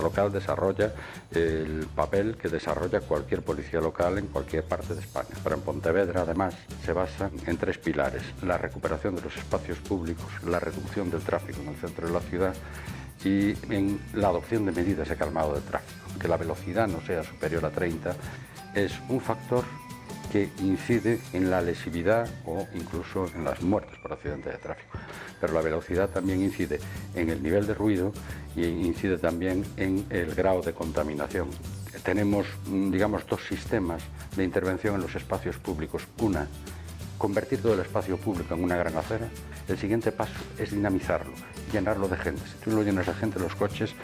local desarrolla el papel que desarrolla cualquier policía local en cualquier parte de España. Pero en Pontevedra, además, se basa en tres pilares. La recuperación de los espacios públicos, la reducción del tráfico en el centro de la ciudad y en la adopción de medidas de calmado del tráfico. Que la velocidad no sea superior a 30 es un factor que incide en la lesividad o incluso en las muertes por accidente de tráfico. Pero la velocidad también incide en el nivel de ruido y incide también en el grado de contaminación. Tenemos, mm, digamos, dos sistemas de intervención en los espacios públicos. Una, convertir todo el espacio público en una gran acera. El siguiente paso es dinamizarlo, llenarlo de gente. Si tú lo llenas de gente, los coches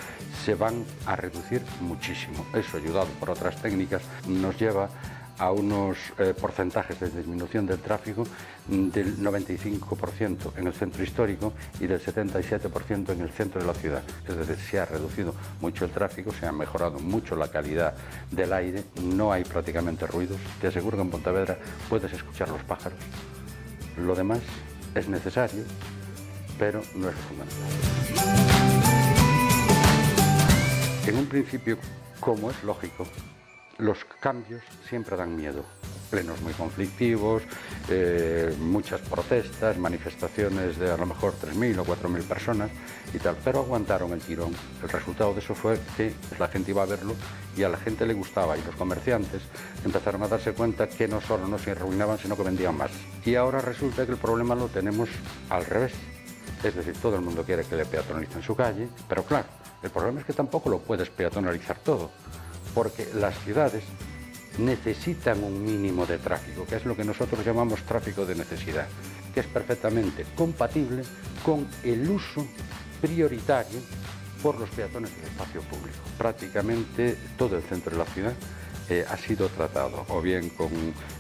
se van a reducir muchísimo. Eso, ayudado por otras técnicas, nos lleva a unos eh, porcentajes de disminución del tráfico del 95% en el centro histórico y del 77% en el centro de la ciudad. Es decir, se ha reducido mucho el tráfico, se ha mejorado mucho la calidad del aire, no hay prácticamente ruidos. Te aseguro que en Pontevedra puedes escuchar los pájaros. Lo demás es necesario, pero no es fundamental. En un principio, como es lógico, los cambios siempre dan miedo. Plenos muy conflictivos, eh, muchas protestas, manifestaciones de a lo mejor 3.000 o 4.000 personas y tal, pero aguantaron el tirón. El resultado de eso fue que la gente iba a verlo y a la gente le gustaba y los comerciantes empezaron a darse cuenta que no solo no se arruinaban, sino que vendían más. Y ahora resulta que el problema lo tenemos al revés. Es decir, todo el mundo quiere que le peatonalicen su calle, pero claro, el problema es que tampoco lo puedes peatonalizar todo porque las ciudades necesitan un mínimo de tráfico, que es lo que nosotros llamamos tráfico de necesidad, que es perfectamente compatible con el uso prioritario por los peatones del espacio público. Prácticamente todo el centro de la ciudad eh, ha sido tratado o bien con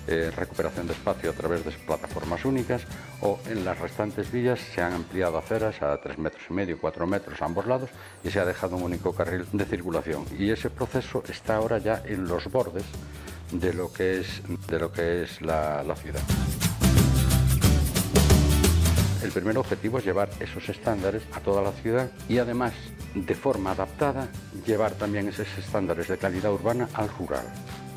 eh, recuperación de espacio a través de plataformas únicas o en las restantes vías se han ampliado aceras a 3 metros y medio, 4 metros a ambos lados y se ha dejado un único carril de circulación. Y ese proceso está ahora ya en los bordes de lo que es, de lo que es la ciudad. El primer objetivo es llevar esos estándares a toda la ciudad y además, de forma adaptada, llevar también esos estándares de calidad urbana al rural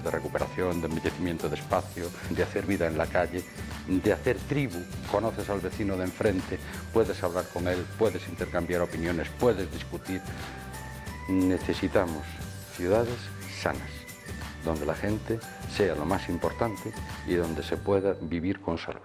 de recuperación, de embellecimiento de espacio, de hacer vida en la calle, de hacer tribu. Conoces al vecino de enfrente, puedes hablar con él, puedes intercambiar opiniones, puedes discutir. Necesitamos ciudades sanas, donde la gente sea lo más importante y donde se pueda vivir con salud.